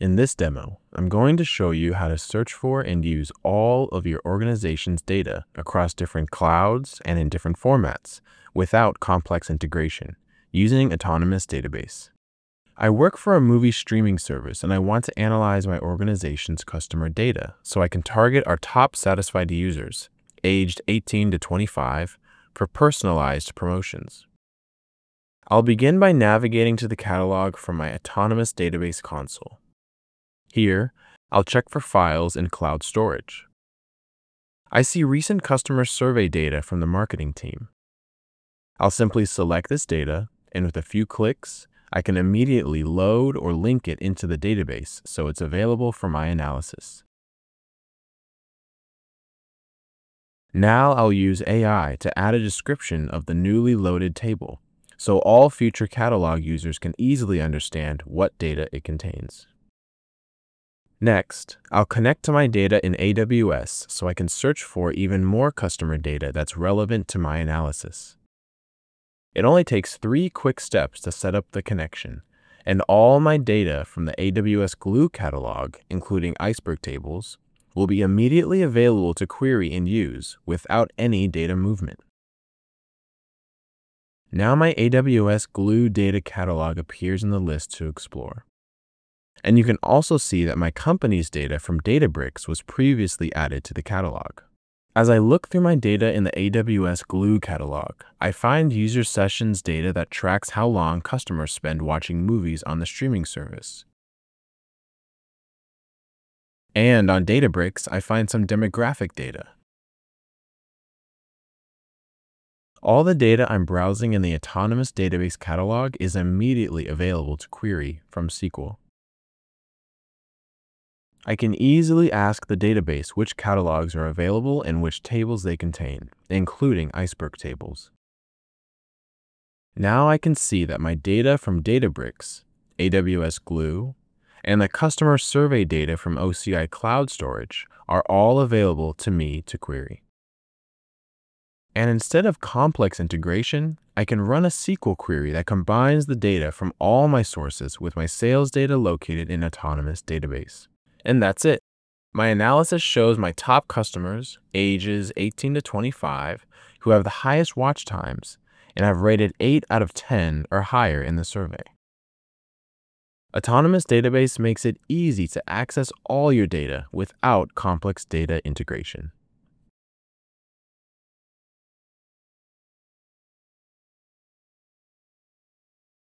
In this demo, I'm going to show you how to search for and use all of your organization's data across different clouds and in different formats without complex integration using Autonomous Database. I work for a movie streaming service and I want to analyze my organization's customer data so I can target our top satisfied users, aged 18 to 25, for personalized promotions. I'll begin by navigating to the catalog from my Autonomous Database console. Here, I'll check for files in cloud storage. I see recent customer survey data from the marketing team. I'll simply select this data, and with a few clicks, I can immediately load or link it into the database so it's available for my analysis. Now I'll use AI to add a description of the newly loaded table so all future catalog users can easily understand what data it contains. Next, I'll connect to my data in AWS so I can search for even more customer data that's relevant to my analysis. It only takes three quick steps to set up the connection, and all my data from the AWS Glue catalog, including iceberg tables, will be immediately available to query and use without any data movement. Now my AWS Glue data catalog appears in the list to explore. And you can also see that my company's data from Databricks was previously added to the catalog. As I look through my data in the AWS Glue catalog, I find user sessions data that tracks how long customers spend watching movies on the streaming service. And on Databricks, I find some demographic data. All the data I'm browsing in the Autonomous Database catalog is immediately available to query from SQL. I can easily ask the database which catalogs are available and which tables they contain, including iceberg tables. Now I can see that my data from Databricks, AWS Glue, and the customer survey data from OCI Cloud Storage are all available to me to query. And instead of complex integration, I can run a SQL query that combines the data from all my sources with my sales data located in Autonomous Database. And that's it. My analysis shows my top customers, ages 18 to 25, who have the highest watch times and have rated 8 out of 10 or higher in the survey. Autonomous Database makes it easy to access all your data without complex data integration.